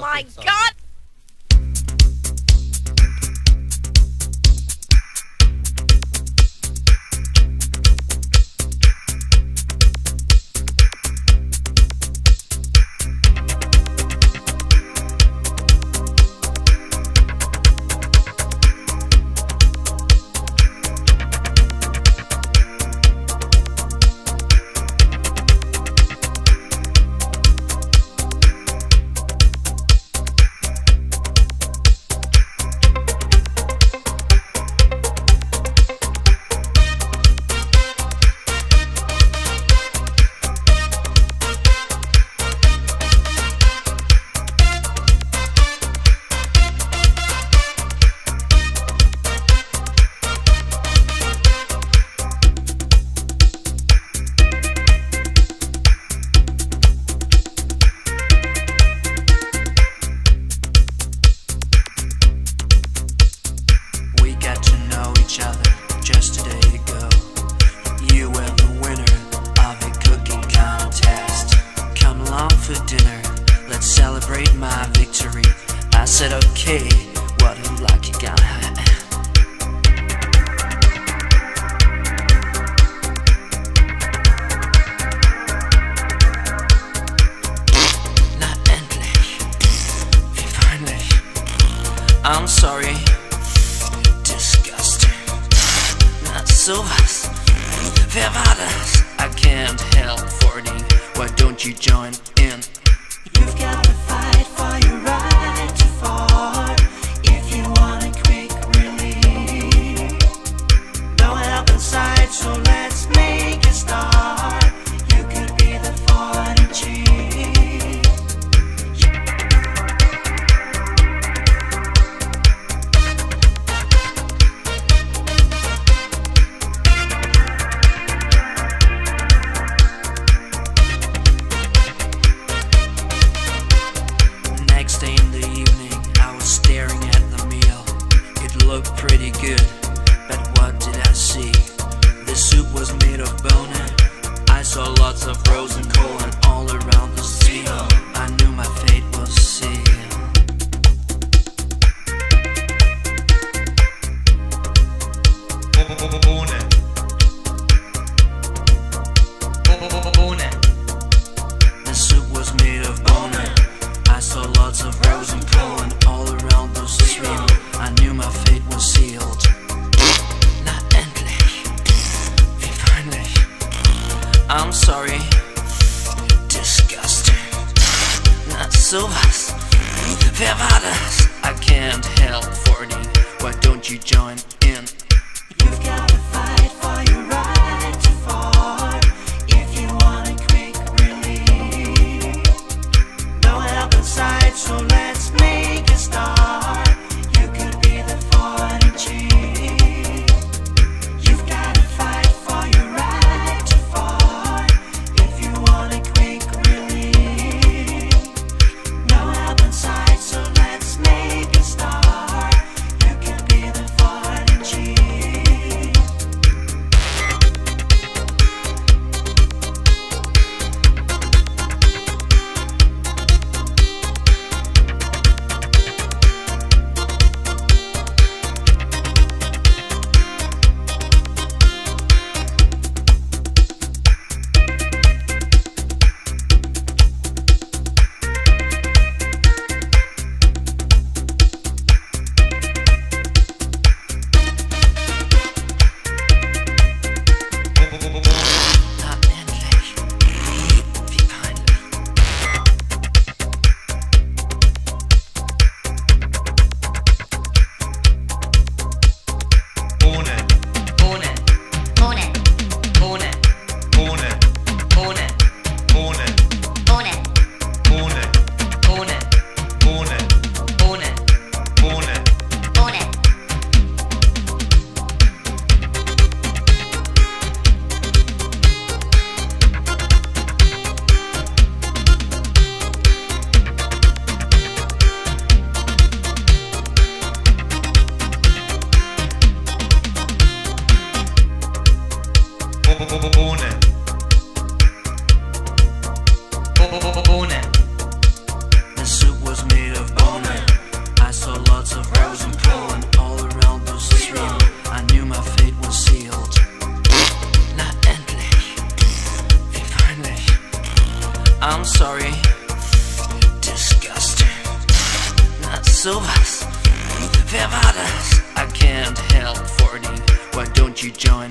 my god! Other just a day ago. You were the winner of a cooking contest. Come along for dinner, let's celebrate my victory. I said, okay, what do you like? You got. I'm sorry. Sowas. Wer war das? I can't help Forty. Why don't you join in? Looked pretty good, but what did I see? The soup was made of bone. and I saw lots of frozen corn all around the seal. Sowas. Wer war das? I can't help Forty. Why don't you join The soup was made of bone. I saw lots of frozen pollen all around the stream. I knew my fate was sealed. Not endless. Finally. I'm sorry. Disgusting. Wer war das? I can't help 40. Why don't you join